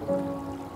うん。